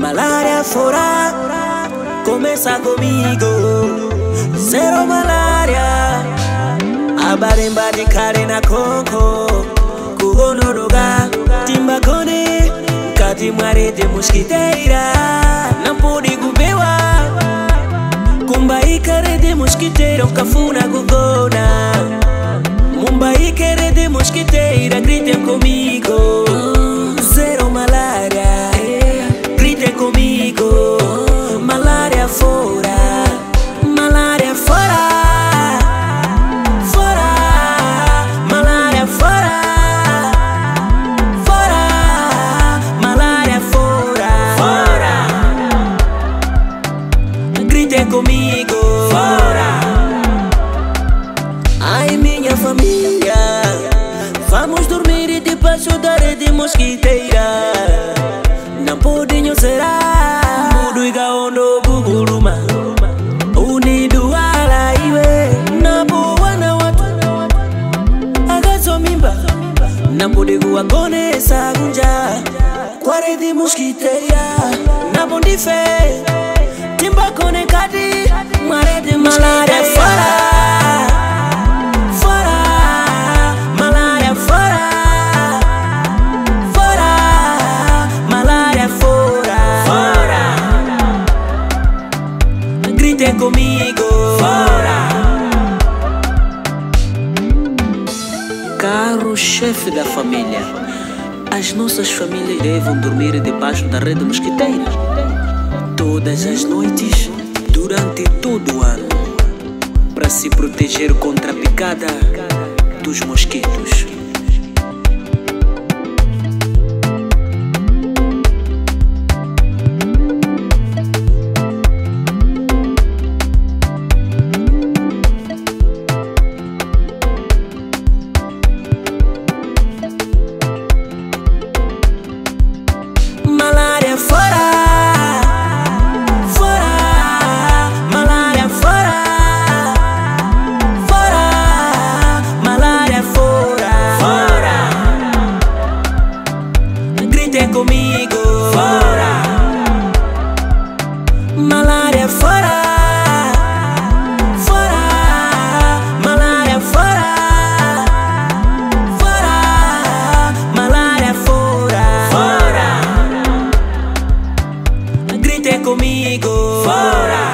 Malaria fora, começa comigo. Zero malaria, abarimba de care na coco. Cuo no lugar, timbacone, catimare de mosquiteira. Não pude gubewa, cumbai care de mosquiteira, um cafuna gubewa. comigo. Fora! Ai, minha família, vamos dormir e te passo dar de mosquiteira. Não podinho será. Mudo e gaondo, buguruma. Unido a laiwe. Na boa, na watu. Agazo mimba. Na podigo a conessa gunja. Quare de mosquiteira. Na bondifeira. timba conectado Maré de malária fora Fora Malária fora Fora Malária fora Fora Gritem comigo Fora Caro chefe da família as nossas famílias devem dormir debaixo da rede mosquiteira todas as noites, durante todo o ano, para se proteger contra a picada dos mosquitos. comigo. Fora!